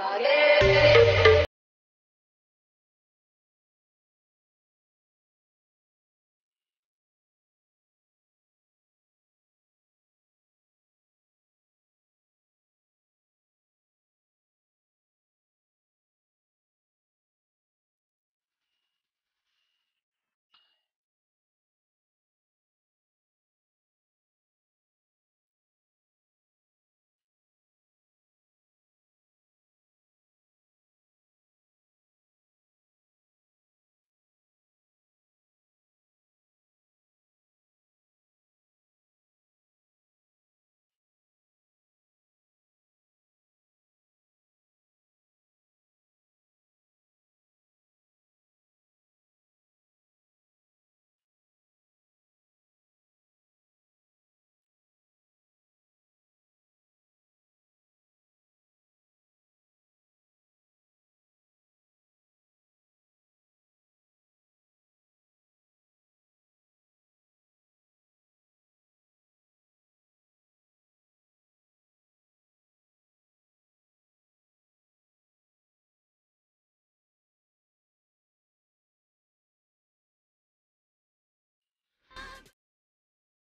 Again.